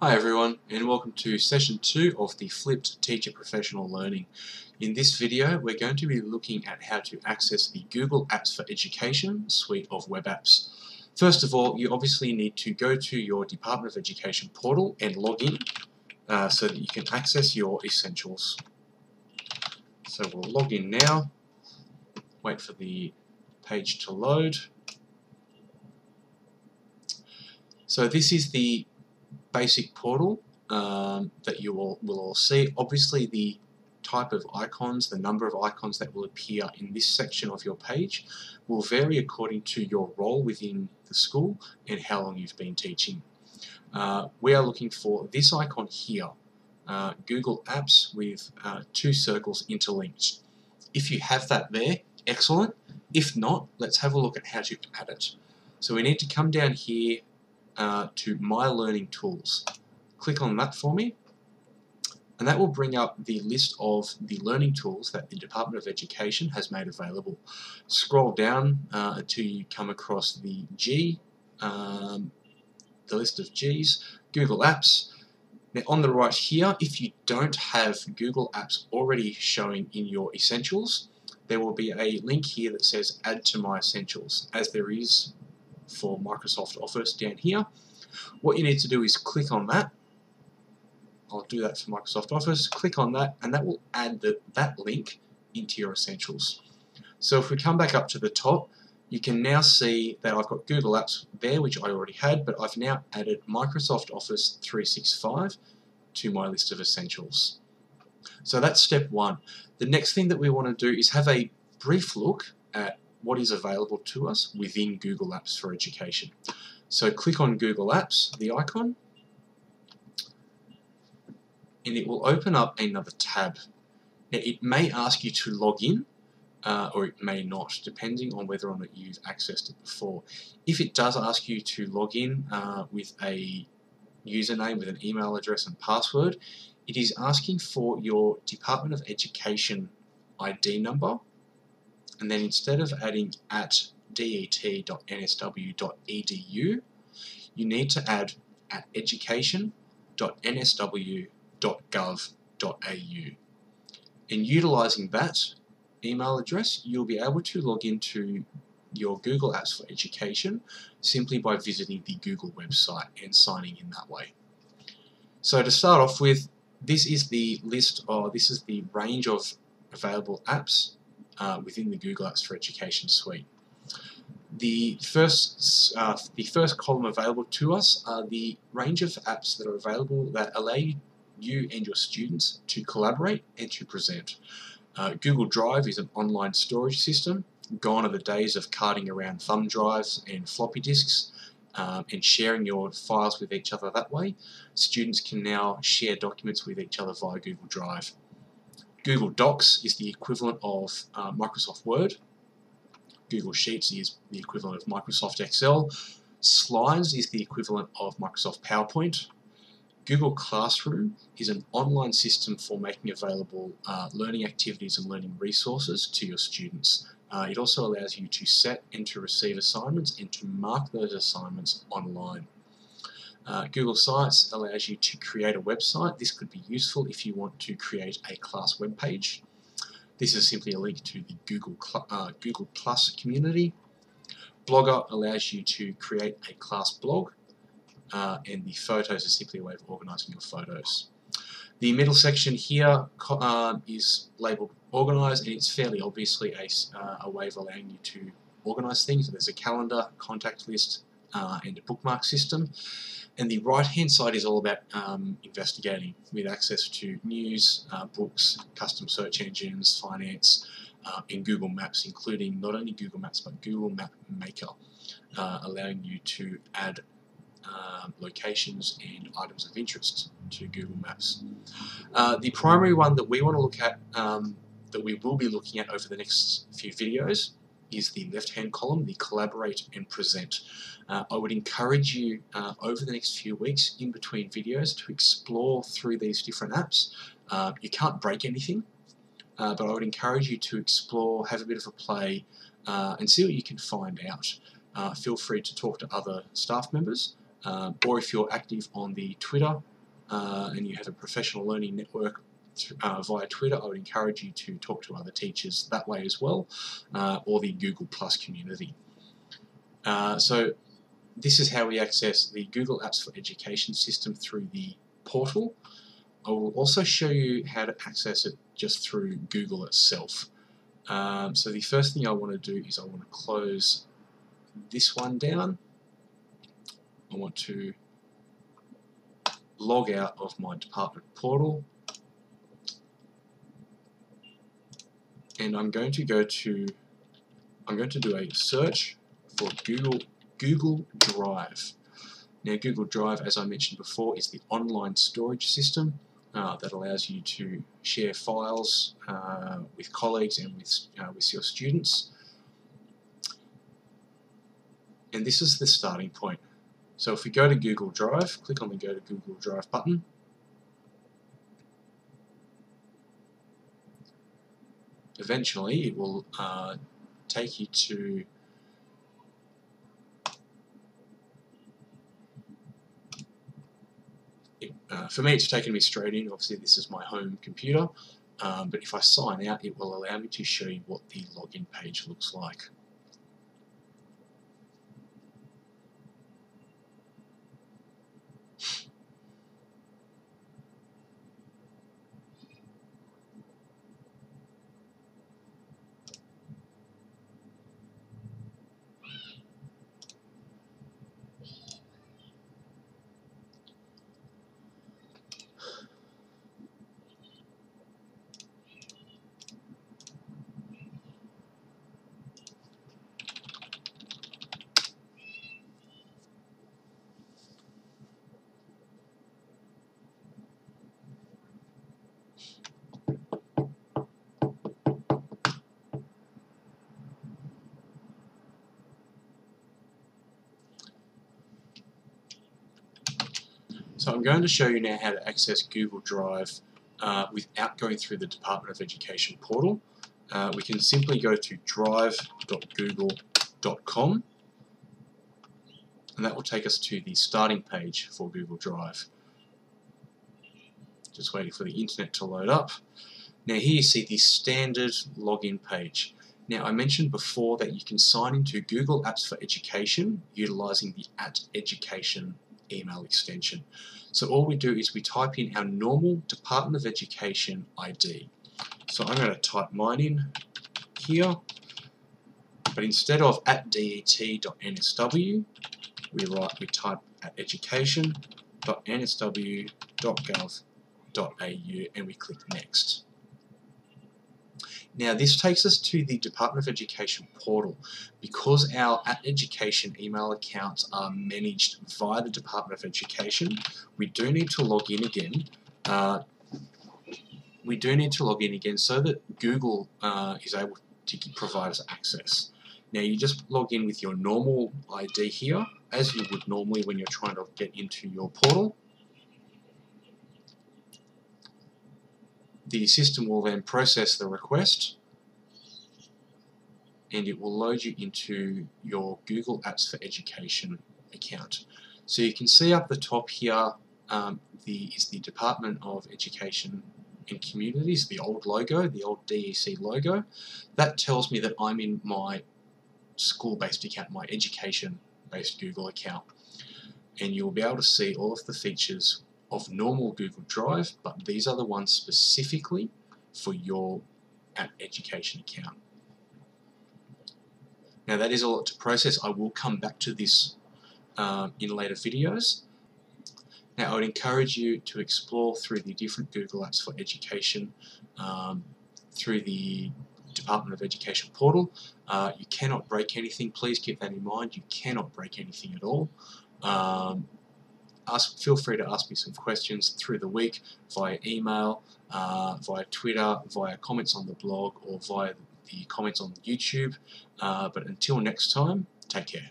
Hi everyone and welcome to session 2 of the Flipped Teacher Professional Learning. In this video we're going to be looking at how to access the Google Apps for Education suite of web apps. First of all you obviously need to go to your Department of Education portal and log in uh, so that you can access your essentials. So we'll log in now, wait for the page to load. So this is the basic portal um, that you all, will all see. Obviously the type of icons, the number of icons that will appear in this section of your page will vary according to your role within the school and how long you've been teaching. Uh, we are looking for this icon here, uh, Google Apps with uh, two circles interlinked. If you have that there, excellent. If not, let's have a look at how to add it. So we need to come down here uh, to My Learning Tools. Click on that for me and that will bring up the list of the learning tools that the Department of Education has made available. Scroll down uh, until you come across the G, um, the list of Gs, Google Apps. Now on the right here, if you don't have Google Apps already showing in your Essentials, there will be a link here that says Add to My Essentials, as there is for Microsoft Office down here. What you need to do is click on that. I'll do that for Microsoft Office. Click on that and that will add the, that link into your Essentials. So if we come back up to the top, you can now see that I've got Google Apps there, which I already had, but I've now added Microsoft Office 365 to my list of essentials. So that's step one. The next thing that we want to do is have a brief look at what is available to us within Google Apps for Education. So click on Google Apps, the icon, and it will open up another tab. Now it may ask you to log in, uh, or it may not, depending on whether or not you've accessed it before. If it does ask you to log in uh, with a username, with an email address and password, it is asking for your Department of Education ID number and then instead of adding at det.nsw.edu you need to add at education.nsw.gov.au and utilizing that email address you'll be able to log into your Google Apps for Education simply by visiting the Google website and signing in that way. So to start off with, this is the list, or this is the range of available apps uh, within the Google Apps for Education suite. The first, uh, the first column available to us are the range of apps that are available that allow you, and your students to collaborate and to present. Uh, Google Drive is an online storage system. Gone are the days of carting around thumb drives and floppy disks um, and sharing your files with each other that way. Students can now share documents with each other via Google Drive. Google Docs is the equivalent of uh, Microsoft Word. Google Sheets is the equivalent of Microsoft Excel. Slides is the equivalent of Microsoft PowerPoint. Google Classroom is an online system for making available uh, learning activities and learning resources to your students. Uh, it also allows you to set and to receive assignments and to mark those assignments online. Uh, Google Sites allows you to create a website. This could be useful if you want to create a class web page. This is simply a link to the Google, uh, Google Plus community. Blogger allows you to create a class blog uh, and the photos are simply a way of organizing your photos. The middle section here uh, is labeled organize, and it's fairly obviously a, uh, a way of allowing you to organize things. There's a calendar, contact list, uh, and a bookmark system. And the right hand side is all about um, investigating with access to news, uh, books, custom search engines, finance, uh, and Google Maps, including not only Google Maps but Google Map Maker, uh, allowing you to add um, locations and items of interest to Google Maps. Uh, the primary one that we want to look at, um, that we will be looking at over the next few videos, is the left-hand column, the collaborate and present. Uh, I would encourage you uh, over the next few weeks in between videos to explore through these different apps. Uh, you can't break anything, uh, but I would encourage you to explore, have a bit of a play, uh, and see what you can find out. Uh, feel free to talk to other staff members or if you're active on the Twitter and you have a professional learning network uh, via Twitter, I would encourage you to talk to other teachers that way as well, uh, or the Google Plus community. Uh, so this is how we access the Google Apps for Education system through the portal. I will also show you how to access it just through Google itself. Um, so the first thing I want to do is I want to close this one down. I want to log out of my department portal and I'm going to go to I'm going to do a search for Google Google Drive. Now Google Drive, as I mentioned before, is the online storage system uh, that allows you to share files uh, with colleagues and with, uh, with your students. And this is the starting point. So if we go to Google Drive, click on the Go to Google Drive button, eventually it will uh, take you to uh, for me it's taken me straight in. Obviously this is my home computer um, but if I sign out it will allow me to show you what the login page looks like So I'm going to show you now how to access Google Drive uh, without going through the Department of Education portal. Uh, we can simply go to drive.google.com and that will take us to the starting page for Google Drive. Just waiting for the internet to load up. Now here you see the standard login page. Now I mentioned before that you can sign into Google Apps for Education utilizing the at education email extension. So all we do is we type in our normal Department of Education ID. So I'm going to type mine in here, but instead of at det.nsw, we write we type at education.nsw.gov.au and we click next. Now this takes us to the Department of Education portal. Because our at Education email accounts are managed via the Department of Education, we do need to log in again. Uh, we do need to log in again so that Google uh, is able to provide us access. Now you just log in with your normal ID here, as you would normally when you're trying to get into your portal. The system will then process the request and it will load you into your Google Apps for Education account. So you can see up the top here um, the, is the Department of Education and Communities, the old logo, the old DEC logo. That tells me that I'm in my school-based account, my education-based Google account. And you'll be able to see all of the features of normal Google Drive, but these are the ones specifically for your at education account. Now that is a lot to process. I will come back to this um, in later videos. Now I would encourage you to explore through the different Google Apps for Education um, through the Department of Education portal. Uh, you cannot break anything. Please keep that in mind. You cannot break anything at all. Um, ask, feel free to ask me some questions through the week via email, uh, via Twitter, via comments on the blog, or via the comments on YouTube. Uh, but until next time, take care.